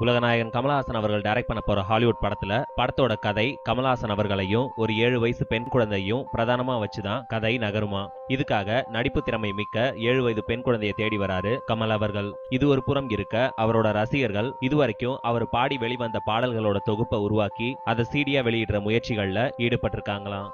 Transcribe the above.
உலகநாயகன் கமலஹாசன் அவர்கள் டைரக்ட் பண்ண போற ஹாலிவுட் படத்துல படத்தோட கதை கமலஹாசன் அவர்களையும் ஒரு ஏழு வயசு பெண் குழந்தையும் பிரதானமா வச்சுதான் கதை நகருமா? இதுக்காக நடிப்பு திறமை மிக்க ஏழு வயது பெண் குழந்தையை தேடி வராரு கமல் அவர்கள். இது ஒரு புறம் இருக்க அவரோட ரசிகர்கள் இதுவரைக்கும் அவர் பாடி வெளிவந்த பாடல்களோட தொகுப்பை உருவாக்கி அதை சீடியா வெளியிடுற முயற்சிகள்ல ஈடுபட்டிருக்காங்களாம்.